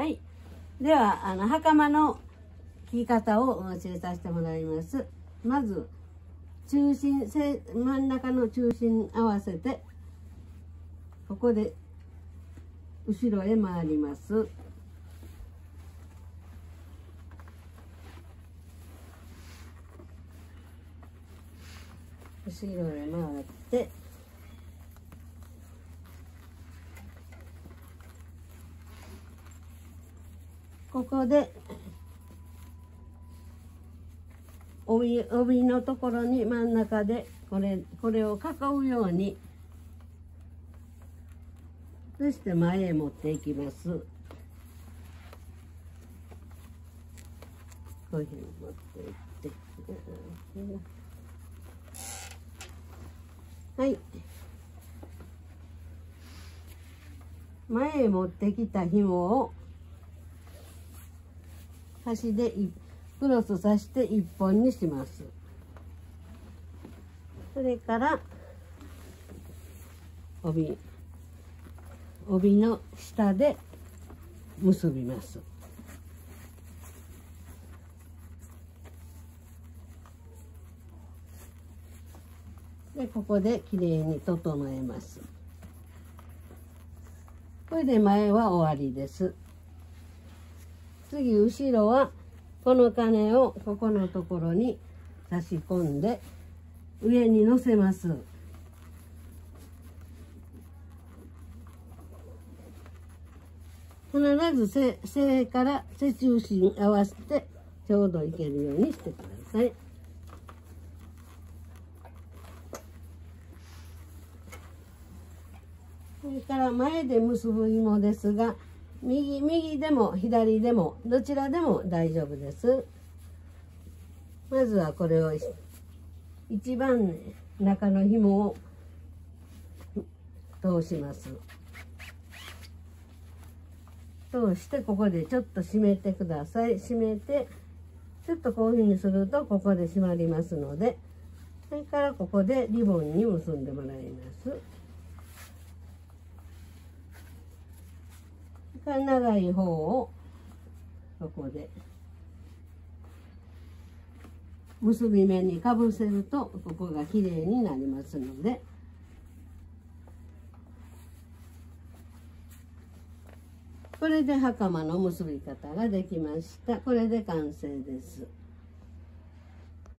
はい。ではあの袴の切り方を教えさせてもらいます。まず中心せ真ん中の中心合わせてここで後ろへ回ります。後ろへ回ってここで帯帯のところに真ん中でこれこれを囲うようにそして前へ持っていきます。こういうふうに持っていって。はい。前へ持ってきた紐を端でクロスさして1本にします。それから帯帯の下で結びます。でここできれいに整えます。これで前は終わりです。次後ろはこの金をここのところに差し込んで上に乗せます必ず背背から背中心合わせてちょうどいけるようにしてください。それから前で結ぶ紐ですが右右でも左でもどちらでも大丈夫です。まずはこれを一番中の紐を通します。通してここでちょっと締めてください。締めてちょっとこういうふうにするとここで締まりますのでそれからここでリボンに結んでもらいます。長い方をここで結び目にかぶせるとここがきれいになりますので。これで袴の結び方ができました。これで完成です。